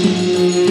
Música